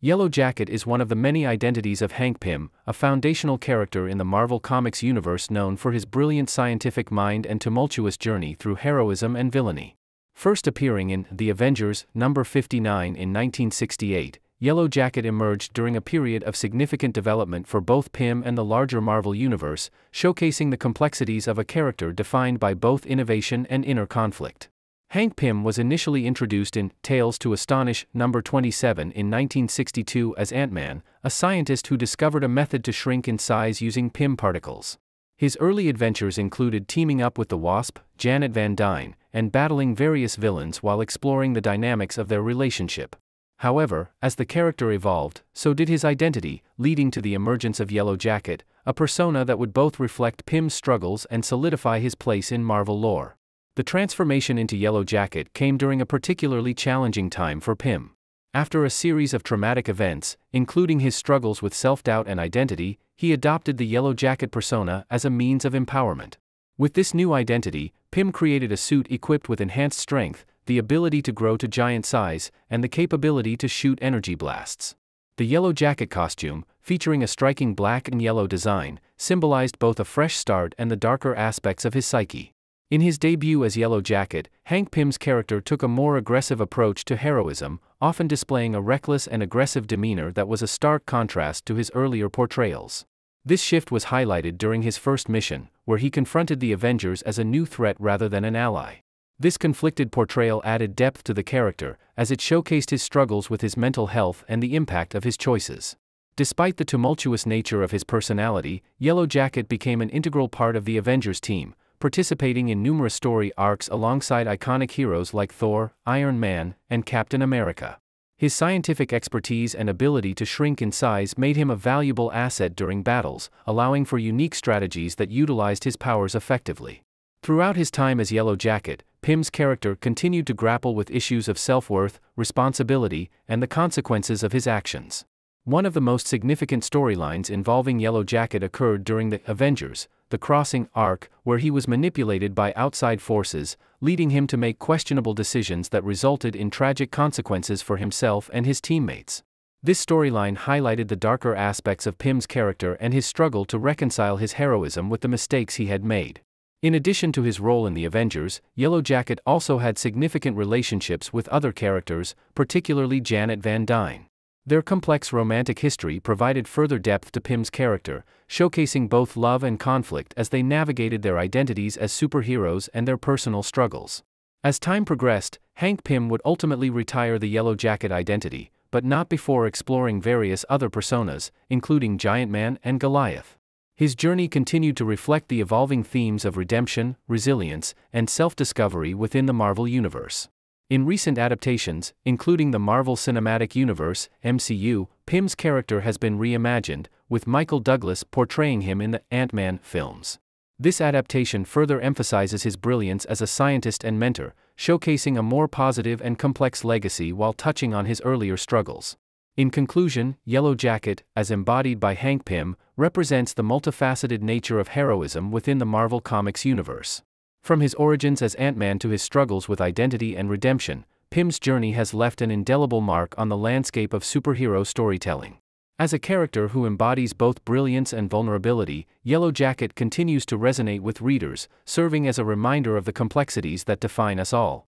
Yellow Jacket is one of the many identities of Hank Pym, a foundational character in the Marvel Comics universe known for his brilliant scientific mind and tumultuous journey through heroism and villainy. First appearing in The Avengers, number 59 in 1968, Yellow Jacket emerged during a period of significant development for both Pym and the larger Marvel Universe, showcasing the complexities of a character defined by both innovation and inner conflict. Hank Pym was initially introduced in Tales to Astonish number 27 in 1962 as Ant-Man, a scientist who discovered a method to shrink in size using Pym particles. His early adventures included teaming up with the Wasp, Janet Van Dyne, and battling various villains while exploring the dynamics of their relationship. However, as the character evolved, so did his identity, leading to the emergence of Yellow Jacket, a persona that would both reflect Pym's struggles and solidify his place in Marvel lore. The transformation into Yellow Jacket came during a particularly challenging time for Pym. After a series of traumatic events, including his struggles with self doubt and identity, he adopted the Yellow Jacket persona as a means of empowerment. With this new identity, Pym created a suit equipped with enhanced strength, the ability to grow to giant size, and the capability to shoot energy blasts. The Yellow Jacket costume, featuring a striking black and yellow design, symbolized both a fresh start and the darker aspects of his psyche. In his debut as Yellow Jacket, Hank Pym's character took a more aggressive approach to heroism, often displaying a reckless and aggressive demeanor that was a stark contrast to his earlier portrayals. This shift was highlighted during his first mission, where he confronted the Avengers as a new threat rather than an ally. This conflicted portrayal added depth to the character, as it showcased his struggles with his mental health and the impact of his choices. Despite the tumultuous nature of his personality, Yellow Jacket became an integral part of the Avengers team, participating in numerous story arcs alongside iconic heroes like Thor, Iron Man, and Captain America. His scientific expertise and ability to shrink in size made him a valuable asset during battles, allowing for unique strategies that utilized his powers effectively. Throughout his time as Yellow Jacket, Pym's character continued to grapple with issues of self worth, responsibility, and the consequences of his actions. One of the most significant storylines involving Yellow Jacket occurred during the Avengers, the Crossing arc, where he was manipulated by outside forces, leading him to make questionable decisions that resulted in tragic consequences for himself and his teammates. This storyline highlighted the darker aspects of Pym's character and his struggle to reconcile his heroism with the mistakes he had made. In addition to his role in the Avengers, Yellow Jacket also had significant relationships with other characters, particularly Janet Van Dyne. Their complex romantic history provided further depth to Pym's character, showcasing both love and conflict as they navigated their identities as superheroes and their personal struggles. As time progressed, Hank Pym would ultimately retire the Yellow Jacket identity, but not before exploring various other personas, including Giant Man and Goliath. His journey continued to reflect the evolving themes of redemption, resilience, and self discovery within the Marvel Universe. In recent adaptations, including the Marvel Cinematic Universe (MCU), Pym's character has been reimagined, with Michael Douglas portraying him in the Ant-Man films. This adaptation further emphasizes his brilliance as a scientist and mentor, showcasing a more positive and complex legacy while touching on his earlier struggles. In conclusion, Yellow Jacket, as embodied by Hank Pym, represents the multifaceted nature of heroism within the Marvel Comics universe. From his origins as Ant-Man to his struggles with identity and redemption, Pym's journey has left an indelible mark on the landscape of superhero storytelling. As a character who embodies both brilliance and vulnerability, Yellow Jacket continues to resonate with readers, serving as a reminder of the complexities that define us all.